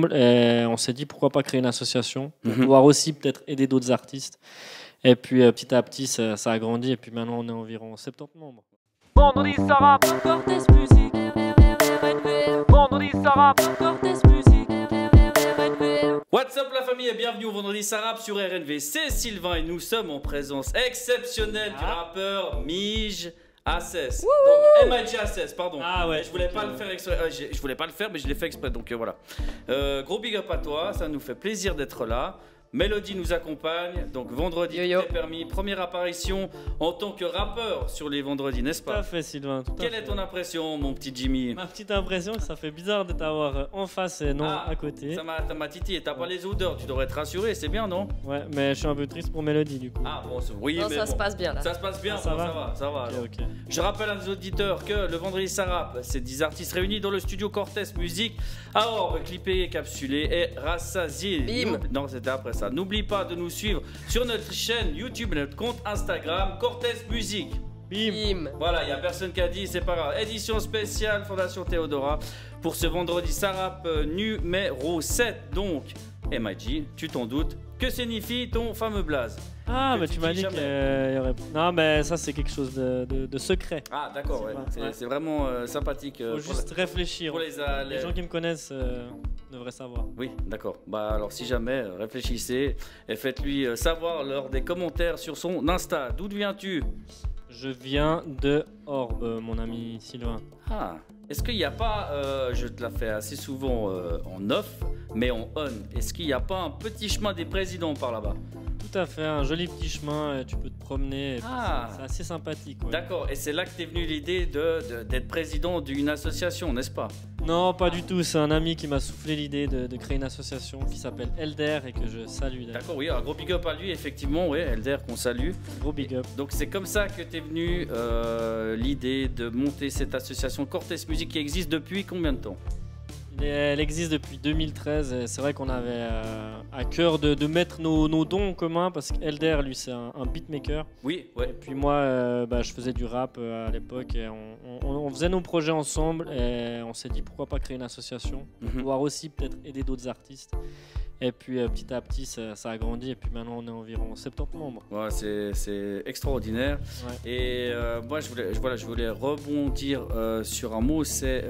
ensemble et euh, on s'est dit pourquoi pas créer une association pour mhm. pouvoir aussi peut-être aider d'autres artistes. Et puis euh, petit à petit, ça, ça, a grandi et puis maintenant on est environ 70 membres. Vendredi, ça Cortez Musique. Vendredi, ça Cortez Musique. What's up la famille et bienvenue au Vendredi Sarap sur RNV. C'est Sylvain et nous sommes en présence exceptionnelle du ah. rappeur Mige. A16. Donc MIG A16, pardon. Ah ouais. Je voulais pas le euh, faire exprès. euh, je voulais pas le faire, mais je l'ai fait exprès. Donc euh, voilà. Euh, gros big up à toi. Ça nous fait plaisir d'être là. Mélodie nous accompagne, donc vendredi Yo, yo. tout est permis. Première apparition en tant que rappeur sur les vendredis, n'est-ce Tout à pas fait, Sylvain. tout à Quelle fait. est ton impression, mon petit Jimmy Ma petite impression, ça fait bizarre de t'avoir euh, en face et non Ah, à côté. Ça m'a ça titillé, t'as pas les odeurs, tu devrais être rassuré, c'est bien non Ouais, mais je suis un peu triste pour Mélodie du coup. Ah bon, oui, Non, mais ça bon. se passe bien là. Ça se passe bien, Ah, ça bon, va ça va, ça. Je rappelle à nos auditeurs que le vendredi Sarap, c'est 10 artistes réunis dans le studio Cortez Musique à Orbe, clippé, capsulé et rassasié. Bim. Non, c'était après ça. N'oublie pas de nous suivre sur notre chaîne YouTube et notre compte Instagram Cortez Musique. Bim Bim. Voilà, il n'y a personne qui a dit, c'est pas grave. Édition spéciale Fondation Théodora pour ce vendredi Sarap euh, numéro 7. Donc, MIG, tu t'en doutes, que signifie ton fameux blaze? Ah, mais tu m'as dit qu'il y aurait. Non, mais ça, c'est quelque chose de, de- de secret. Ah, d'accord, ouais. C'est vraiment euh, sympathique. euh, Faut juste réfléchir. Pour les, euh, Les les- gens qui me connaissent euh, devraient savoir. Oui, d'accord. Bah alors si jamais, euh, réfléchissez et faites-lui euh, savoir lors des commentaires sur son Insta. D'où viens-tu? Je viens de Orbe, euh, mon ami Sylvain. Ah, est-ce qu'il n'y a pas, euh, je te la fais assez souvent euh, en off, mais en on, est-ce qu'il n'y a pas un petit chemin des présidents par là-bas? Tout à fait, un joli petit chemin, et tu peux te promener. Ah. c'est- assez sympathique. ouais. D'accord, et c'est là que t'es venu l'idée de- de- d'être président d'une association, n'est-ce pas? Non, pas du tout. C'est un ami qui m'a soufflé l'idée de, de créer une association qui s'appelle Elder et que je salue. d'ailleurs. D'accord, oui, un gros big up à lui, effectivement, oui, Elder qu'on salue. Gros big up. Donc c'est comme ça que t'es venu euh, l'idée de monter cette association Cortez Musique qui existe depuis combien de temps? Elle existe depuis 2013 et c'est vrai qu'on avait euh, à cœur de, de mettre nos, nos dons en commun parce qu'Elder, lui, c'est un, un beatmaker. Oui, Et ouais. puis moi, euh, bah, je faisais du rap euh, à l'époque et on, on- on faisait nos projets ensemble et on s'est dit pourquoi pas créer une association pour Mhm. pouvoir aussi peut-être aider d'autres artistes. Et puis euh, petit à petit, ça, ça a grandi et puis maintenant on est environ 70 membres. Ouais, c'est- c'est extraordinaire. Ouais. Et euh, moi, je voulais, je- voilà, je voulais rebondir euh, sur un mot, c'est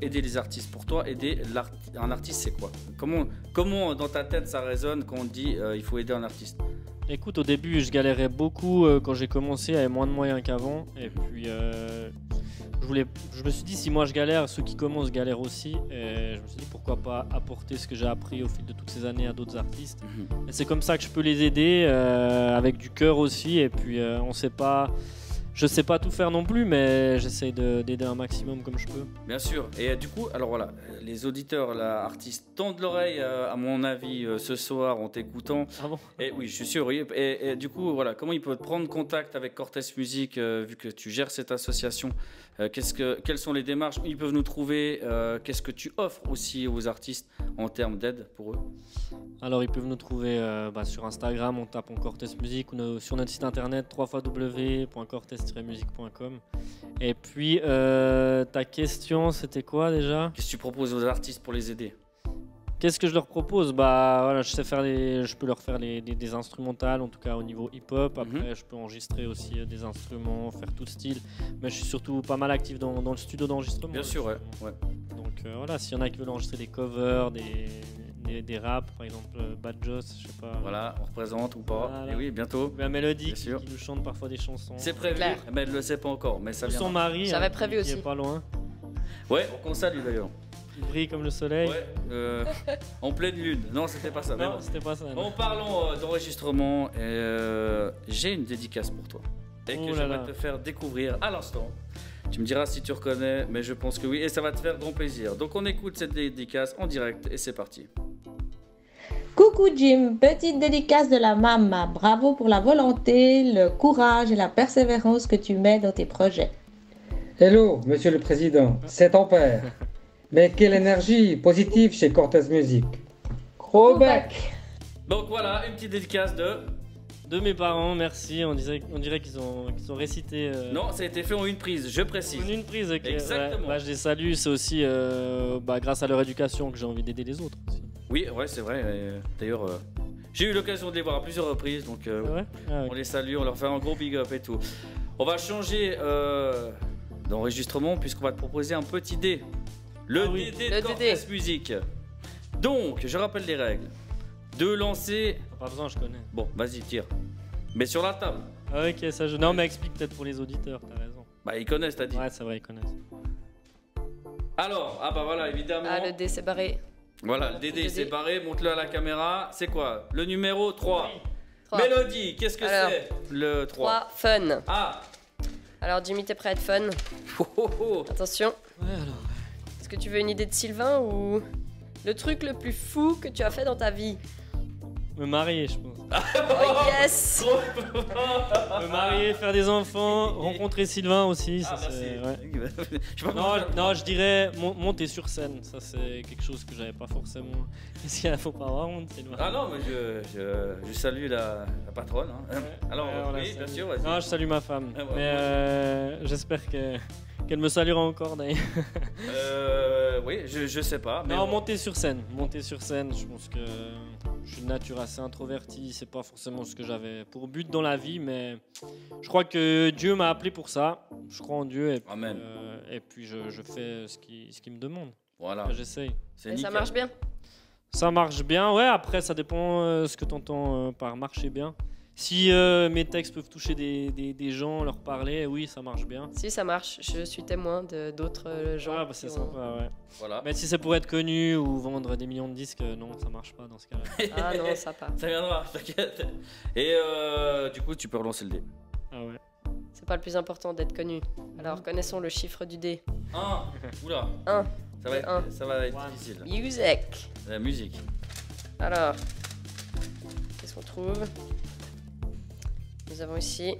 aider les artistes. Pour toi, aider l'art- un artiste, c'est quoi? Comment, comment dans ta tête ça résonne quand on dit il faut aider un artiste? Écoute, au début, je galérais beaucoup quand j'ai commencé, avait moins de moyens qu'avant. Et puis, euh, je, voulais, je me suis dit, si moi je galère, ceux qui commencent galèrent aussi. Et je me suis dit, pourquoi pas apporter ce que j'ai appris au fil de toutes ces années à d'autres artistes. Et c'est comme ça que je peux les aider, euh, avec du cœur aussi. Et puis, euh, on sait pas. Je sais pas tout faire non plus, mais j'essaye de- d'aider un maximum comme je peux. Bien sûr. Et euh, du coup, alors voilà, les auditeurs, artistes, tendent l'oreille, euh, à mon avis, euh, ce soir en t'écoutant. Ah bon? Et oui, je suis sûr. oui. Et, et du coup, voilà, comment ils peuvent prendre contact avec Cortez Musique, vu que tu gères cette association qu'est-ce que, Quelles sont les démarches? Où Ils peuvent nous trouver. qu'est-ce que tu offres aussi aux artistes en termes d'aide pour eux? Alors ils peuvent nous trouver euh, bah, sur Instagram, on tape en Cortez Musique, ou sur notre site internet www.cortez-musique.com. Et puis euh, ta question c'était quoi déjà? Qu'est-ce que tu proposes aux artistes pour les aider? Qu'est-ce que je leur propose? Bah voilà, je sais faire les, je peux leur faire les- des, des instrumentales, en tout cas au niveau hip-hop. Après, je peux enregistrer aussi euh, des instruments, faire tout style. Mais je suis surtout pas mal actif dans, dans le studio d'enregistrement. Bien sûr, ouais. ouais. Donc euh, voilà, s'il y en a qui veulent enregistrer des covers, des, des, des raps, par exemple euh, Bad Joss, je sais pas. Voilà, on représente ou pas. Voilà. Et oui, bientôt. La Mélodie qui, nous chante parfois des chansons. C'est prévu, mais elle ne le sait pas encore. Mais ça son mari, J'avais hein, prévu qui- aussi. est pas loin, Ouais, on salue d'ailleurs. qui brille comme le soleil. Ouais, euh, en pleine lune. Non, c'était pas ça. mais Non, bon. c'était pas ça. non. En parlant euh, d'enregistrement, euh, j'ai une dédicace pour toi. Et que Oh là j'aimerais te faire découvrir à l'instant. Tu me diras si tu reconnais, mais je pense que oui, et ça va te faire grand plaisir. Donc on écoute cette dédicace en direct et c'est parti. Coucou Jim, petite dédicace de la maman. Bravo pour la volonté, le courage et la persévérance que tu mets dans tes projets. Hello, monsieur le président, c'est ton père. Mais quelle énergie positive chez Cortez Music. Gros bec. Donc voilà, une petite dédicace de De mes parents, merci. On dirait, on dirait qu'ils ont, qu'ils ont récité. euh, Non, ça a été fait en une prise, je précise. En une prise, ok. Exactement. Ouais, bah, je les salue, c'est aussi euh, bah, grâce à leur éducation que j'ai envie d'aider les autres. aussi. Oui, ouais, c'est vrai. euh, D'ailleurs, euh, j'ai eu l'occasion de les voir à plusieurs reprises, donc euh, Ah ouais? Ah, on les salue, on leur fait un gros big up et tout. On va changer euh, d'enregistrement puisqu'on va te proposer un petit dé. Le Ah oui. Le de. Cortez Music. Donc, je rappelle les règles. Deux lancers. Pas besoin, je connais. Bon, vas-y, tire. Mais sur la table. Ah, ok, ça je. Non, mais explique peut-être pour les auditeurs, t'as raison. Bah, ils connaissent, t'as dit. Ouais, c'est vrai, ils connaissent. Alors, ah bah voilà, évidemment. Ah, le dé s'est barré. Voilà, le DD DD. barré, montre-le à la caméra. C'est quoi Le numéro 3. Trois. Mélodie, qu'est-ce que c'est Le 3. 3, fun. Ah Alors, Jimmy, t'es prêt à être fun? Oh, oh, oh. Attention. Ouais, alors. Est-ce que tu veux une idée de Sylvain ou le truc le plus fou que tu as fait dans ta vie? Me marier, je pense. Oh yes Me marier, faire des enfants, rencontrer Sylvain aussi. Ça, Ah, merci. c'est- ouais. Je sais pas Non, je- non, je dirais mon- monter sur scène. Ça, c'est quelque chose que j'avais pas forcément. Qu'est-ce qu'il Faut pas avoir honte. Ah non, mais je, je, je salue la, la patronne. hein. Ouais. Alors, Ouais, oui, bien sûr, vas-y. Non, je salue ma femme. Ah, ouais, mais euh, j'espère que- qu'elle me saluera encore d'ailleurs. Euh, oui, je, je sais pas. Mais non, on- monter sur scène. Monter sur scène, je pense que je suis de nature assez introvertie. C'est pas forcément ce que j'avais pour but dans la vie, mais je crois que Dieu m'a appelé pour ça. Je crois en Dieu et puis, Amen. euh, et puis je, je fais ce qu'il ce qu'il me demande. Voilà, J'essaye. Et ça marche bien Ça marche bien, ouais. Après, ça dépend euh, ce que tu entends par marcher bien. Si euh, mes textes peuvent toucher des, des- des gens, leur parler, oui, ça marche bien. Si, ça marche. Je suis témoin de d'autres euh, gens. Ah, bah, c'est ont- sympa, ouais. Voilà. Mais si c'est pour être connu ou vendre des millions de disques, euh, non, ça marche pas dans ce cas-là. Ah non, ça pas. Ça viendra, t'inquiète. Et euh, du coup, tu peux relancer le dé. Ah ouais. C'est pas le plus important d'être connu. Alors, connaissons le chiffre du dé. 1. Oula. Un. Ça va être, Un. ça va être One. difficile. Music. La musique. Alors, qu'est-ce qu'on trouve? Nous avons ici.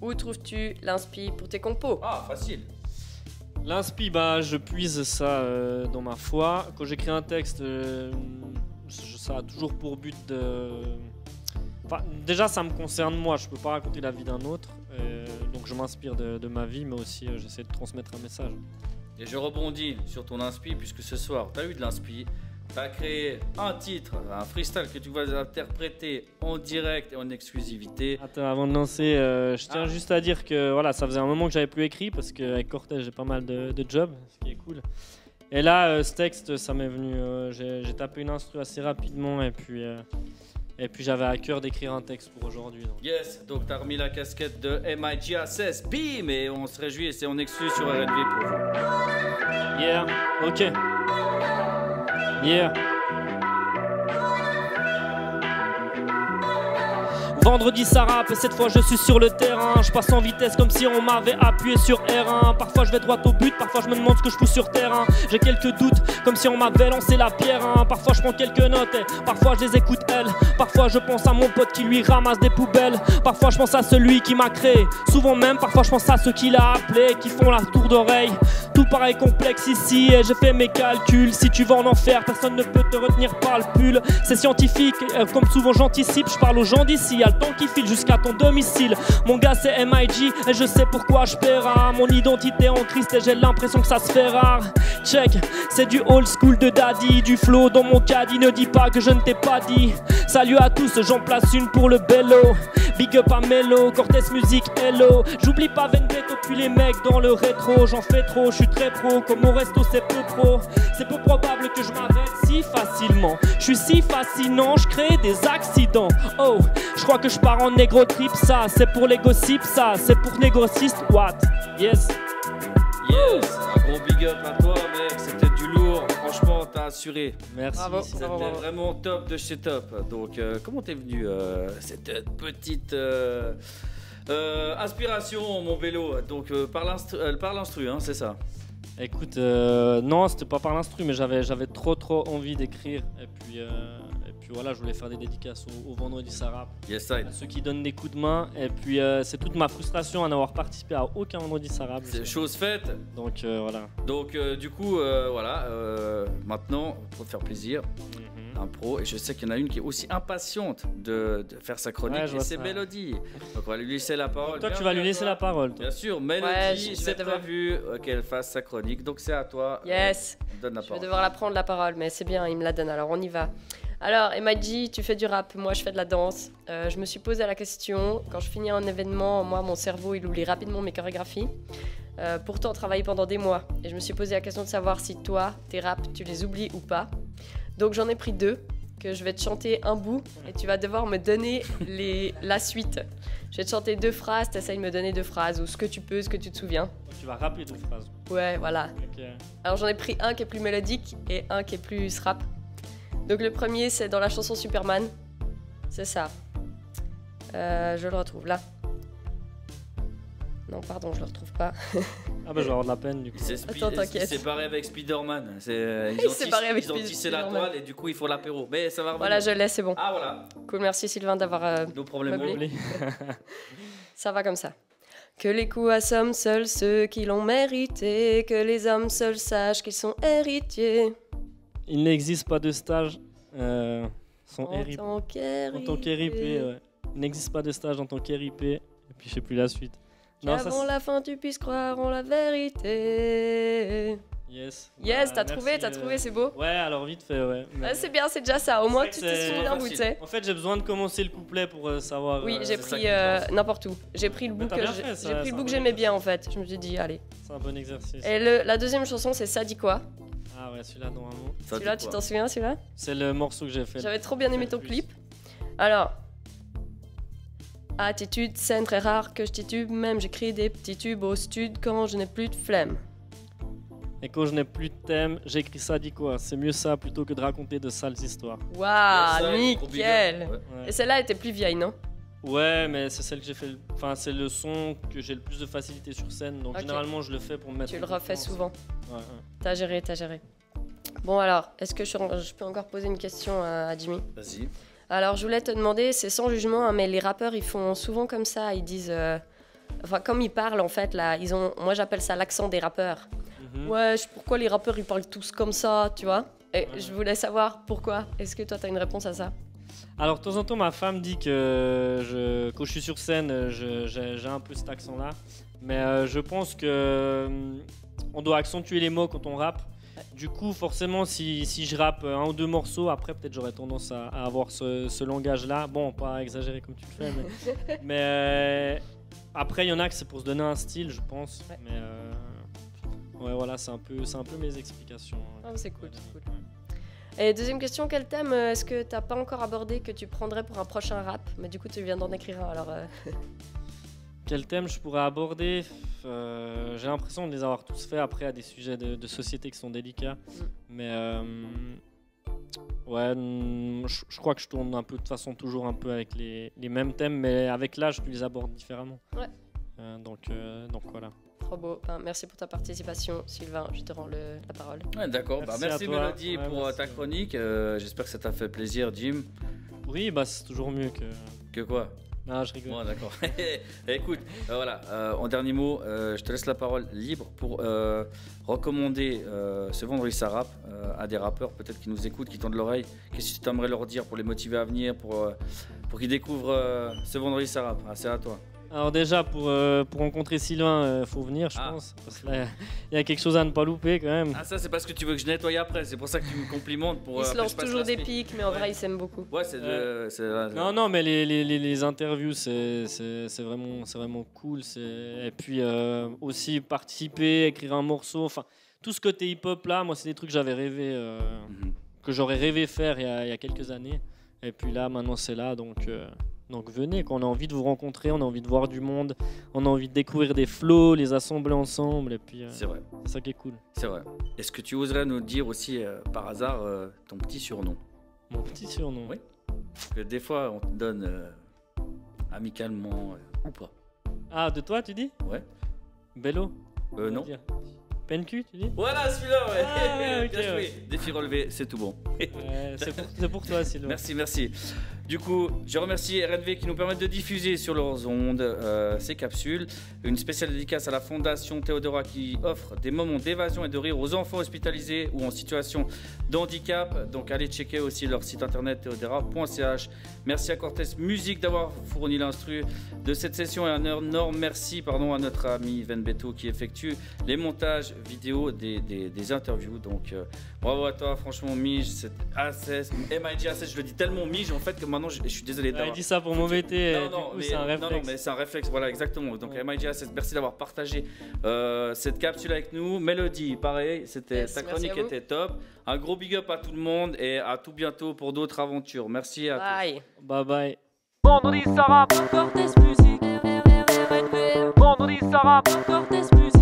Où trouves-tu l'inspi pour tes compos? Ah, facile. L'inspi, bah, je puise ça euh, dans ma foi. Quand j'écris un texte, euh, je- ça a toujours pour but de. Enfin, déjà, ça me concerne moi. Je peux pas raconter la vie d'un autre. euh, donc, je m'inspire de, de ma vie, mais aussi euh, j'essaie de transmettre un message. Et je rebondis sur ton inspi, puisque ce soir, tu as eu de l'inspi. Tu as créé un titre, un freestyle que tu vas interpréter en direct et en exclusivité. Attends, avant de lancer, euh, je tiens Ah. juste à dire que voilà, ça faisait un moment que j'avais plus écrit parce qu'avec Cortez j'ai pas mal de, de jobs, ce qui est cool. Et là, euh, ce texte, ça m'est venu. euh, j'ai tapé une instru assez rapidement et puis et puis j'avais à cœur d'écrire un texte pour aujourd'hui. Yes, donc tu as remis la casquette de MIGA16. Bim Et on se réjouit et c'est en exclu sur RNV pour vous. Yeah, ok. Yeah. Vendredi ça rappe et cette fois je suis sur le terrain. Je passe en vitesse comme si on m'avait appuyé sur R1 Parfois je vais droit au but, parfois je me demande ce que je fous sur terrain. J'ai quelques doutes comme si on m'avait lancé la pierre hein. Parfois je prends quelques notes et parfois je les écoute elles. Parfois je pense à mon pote qui lui ramasse des poubelles. Parfois je pense à celui qui m'a créé. Souvent même parfois je pense à ceux qui l'a appelé Qui font la tour d'oreille. Tout paraît complexe ici et j'ai fait mes calculs. Si tu vas en enfer personne ne peut te retenir par le pull. C'est scientifique euh, comme souvent j'anticipe. Je parle aux gens d'ici le temps qui file jusqu'à ton domicile. Mon gars c'est MIG et je sais pourquoi je paiera Mon identité en Christ et j'ai l'impression que ça se fait rare. Check, c'est du old school de daddy. Du flow dans mon caddie Ne dis pas que je ne t'ai pas dit. Salut à tous, j'en place une pour le bello. Big up à Mello, Cortez Music, hello. J'oublie pas Vendetto puis les mecs dans le rétro. J'en fais trop, je suis très pro Comme au resto c'est peu pro. C'est peu probable que je m'arrête si facilement. Je suis si fascinant, je crée des accidents. Oh, je crois que je pars en négro trip Ça, c'est pour les gossips, ça, c'est pour négociste What? Yes Yes Un gros big up à toi, mec. C'était du lourd. Franchement, t'as assuré. Merci. C'était vraiment top de chez top. Donc, euh, comment t'es venu euh, cette petite euh, euh, inspiration, mon vélo? Donc, euh, par l'instru, euh, par l'instru, hein, c'est ça? Écoute, euh, non, c'était pas par l'instru, mais j'avais, j'avais trop trop envie d'écrire. Et puis, euh, puis voilà, je voulais faire des dédicaces au, au vendredi Sarah, Yes, side. à ceux qui donnent des coups de main. Et puis euh, c'est toute ma frustration à n'avoir participé à aucun vendredi Sarah. C'est chose faite. Donc euh, voilà. Donc, euh, du coup, euh, voilà. euh, maintenant, pour te faire plaisir, Mhm. un pro. Et je sais qu'il y en a une qui est aussi impatiente de, de faire sa chronique. Ouais, et c'est ça. Mélodie. Donc, on va lui laisser la parole. Toi, tu vas lui laisser toi. la parole. toi. Bien sûr, Ouais, Mélodie, je vais c'est prévu qu'elle fasse sa chronique. Donc, c'est à toi. Yes. Euh, donne la Je vais devoir la prendre la parole, mais c'est bien, il me la donne, alors on y va. Alors, Emadji, tu fais du rap, moi je fais de la danse. Euh, je me suis posé la question, quand je finis un événement, moi mon cerveau il oublie rapidement mes chorégraphies. Euh, pourtant, travailler pendant des mois. Et je me suis posé la question de savoir si toi, tes raps, tu les oublies ou pas. Donc j'en ai pris deux, que je vais te chanter un bout, et tu vas devoir me donner les... la suite. Je vais te chanter deux phrases, t'essayes de me donner deux phrases, ou ce que tu peux, ce que tu te souviens. Tu vas rappeler deux phrases. Ouais, voilà. Alors j'en ai pris un qui est plus mélodique et un qui est plus rap. Donc le premier c'est dans la chanson Superman. C'est ça. Euh, je le retrouve là. Non pardon, je le retrouve pas. Ah bah je vais avoir de la peine du coup. Attends, t'inquiète. il s'est barré avec Spider-Man. C'est, euh, ils Il ont tissé- avec ils ont tissé la Spider-Man. toile et du coup, il faut l'apéro. Mais ça va revenir. Voilà, je l'ai, c'est bon. Ah, voilà. Cool, merci Sylvain d'avoir... euh, Nos problèmes. Ça va comme ça. Que les coups assomment seuls ceux qui l'ont mérité, que les hommes seuls sachent qu'ils sont héritiers. Il n'existe pas de stage euh, En RIP. tant qu'héritiers. En tant qu'RIP, ouais. Il n'existe pas de stage en tant qu'RIP. Et puis je sais plus la suite. Non, ça c'est- la fin tu puisses croire en la vérité. Yes. Yes, Bah, t'as trouvé, t'as euh, trouvé, c'est beau. Ouais, alors vite fait, ouais. Ah, c'est bien, c'est déjà ça. Au moins tu t'es souvenu d'un bout, tu sais. En fait, j'ai besoin de commencer le couplet pour euh, savoir. Oui, euh, j'ai pris euh, n'importe où. J'ai pris le t'as que j'ai pris le j'aimais bien en fait. Je me suis dit allez. C'est un bon exercice. Et le- la deuxième chanson c'est ça dit quoi? Ah ouais, celui-là, normalement. Ça Celui-là, dit tu quoi t'en souviens celui-là? C'est le morceau que j'ai fait. J'avais trop bien aimé ton clip. Alors. Attitude, scène très rare que je titube, même j'écris des petits tubes au stud quand je n'ai plus de flemme. Et quand je n'ai plus de thème, j'écris ça, dit quoi? C'est mieux ça plutôt que de raconter de sales histoires. Waouh, nickel Et celle-là était plus vieille, non? Ouais, mais c'est celle que j'ai fait. le- Enfin, c'est le son que j'ai le plus de facilité sur scène. Donc Ok. généralement, je le fais pour me mettre. Tu le refais confiance. souvent. Ouais, ouais. T'as géré, t'as géré. Bon alors, est-ce que je, je peux encore poser une question à, à Jimmy? Vas-y. Alors je voulais te demander, c'est sans jugement, hein, mais les rappeurs ils font souvent comme ça, ils disent, euh, enfin comme ils parlent en fait là, ils ont, moi j'appelle ça l'accent des rappeurs. Mhm. Ouais, je- pourquoi les rappeurs ils parlent tous comme ça, tu vois? Et Ouais. je voulais savoir pourquoi. Est-ce que toi t'as une réponse à ça? Alors, de temps en temps, ma femme dit que je, quand je suis sur scène, j'ai un peu cet accent-là. Mais euh, je pense que hum, on doit accentuer les mots quand on rappe. Du coup, forcément, si, si je rappe un ou deux morceaux, après, peut-être j'aurais tendance à, à avoir ce, ce langage-là. Bon, pas exagéré comme tu le fais, mais. mais, euh, après, il y en a que c'est pour se donner un style, je pense. Ouais. Mais. euh, ouais, voilà, c'est un, peu- c'est un peu mes explications. Ah, c'est cool, c'est cool. Et deuxième question, quel thème euh, est-ce que t'as pas encore abordé que tu prendrais pour un prochain rap? Mais du coup tu viens d'en écrire un, alors... euh, Quel thème je pourrais aborder? Euh, J'ai l'impression de les avoir tous faits après à des sujets de, de société qui sont délicats. Mais euh, ouais, mm, je, je crois que je tourne un peu de toute façon toujours un peu avec les, les mêmes thèmes, mais avec l'âge, tu les abordes différemment. Ouais. Donc, donc voilà. Trop beau. Enfin, merci pour ta participation, Sylvain. Je te rends le- la parole. Ouais, D'accord. Bah, Merci à merci toi. Mélodie Ouais, pour euh, merci. ta chronique. Euh, J'espère que ça t'a fait plaisir, Jim. Oui, bah c'est toujours mieux que. Que quoi? Ah, je rigole. Bon, d'accord. Écoute, euh, voilà, euh, en dernier mot, euh, je te laisse la parole libre pour euh, recommander euh, ce vendredi ça rap euh, à des rappeurs peut-être qui nous écoutent, qui tendent l'oreille. Qu'est-ce que tu aimerais leur dire pour les motiver à venir, pour, euh, pour qu'ils découvrent euh, ce vendredi ça rap Ah, C'est à toi. Alors déjà pour, euh, pour rencontrer Sylvain, il faut venir, je Ah. pense. Parce que là, il y a quelque chose à ne pas louper quand même. Ah, ça, c'est parce que tu veux que je nettoie après. C'est pour ça que tu me complimentes. Pour, il euh, se lance passe toujours des l'aspect. pics, mais en Ouais. vrai, il s'aime beaucoup. Ouais, c'est de. c'est- Non, non, mais les, les, les, les interviews, c'est c'est- c'est vraiment, c'est vraiment cool. c'est- Et puis euh, aussi participer, écrire un morceau, enfin, tout ce côté hip-hop là, moi, c'est des trucs que j'avais rêvé, euh, Mhm. que j'aurais rêvé faire il y, a, il y a quelques années. Et puis là, maintenant, c'est là, donc, euh, donc venez, qu'on a envie de vous rencontrer, on a envie de voir du monde, on a envie de découvrir des flows, les assembler ensemble, et puis euh, C'est vrai, c'est ça qui est cool. c'est vrai. Est-ce que tu oserais nous dire aussi, euh, par hasard, euh, ton petit surnom? Mon petit surnom? Oui. Parce que des fois, on te donne amicalement ou pas. Ah, de toi, tu dis? Ouais. Bello? Euh, on non. PNQ, tu dis? Voilà celui-là, ouais. Ah, ouais, Bien joué. ouais. Défi relevé, c'est tout bon. Ouais, C'est pour, c'est pour toi, Sylvain. Merci, merci. Du coup, je remercie RNV qui nous permettent de diffuser sur leurs ondes euh, ces capsules. Une spéciale dédicace à la Fondation Théodora qui offre des moments d'évasion et de rire aux enfants hospitalisés ou en situation de handicap. Donc allez checker aussi leur site internet théodora.ch. Merci à Cortés Musique d'avoir fourni l'instru de cette session et un énorme merci pardon, à notre ami Ven Beto qui effectue les montages vidéo des, des- interviews. Donc euh, bravo à toi, franchement, Mij, c'est ACS, MIG ACS, je le dis tellement Mij en fait que maintenant je, je suis désolé Ouais, d'avoir. dis ça pour m'embêter. Non, non, mais, c'est un non, mais c'est un réflexe, voilà, exactement. Donc, Ouais. Merci d'avoir partagé euh, cette capsule avec nous. Mélodie, pareil, c'était Yes, ta chronique était top. Un gros big up à tout le monde et à tout bientôt pour d'autres aventures. Merci à tous. Bye. Bye bye. Vendredi ça Cortez Musique, vendredi ça. Cortez Musique.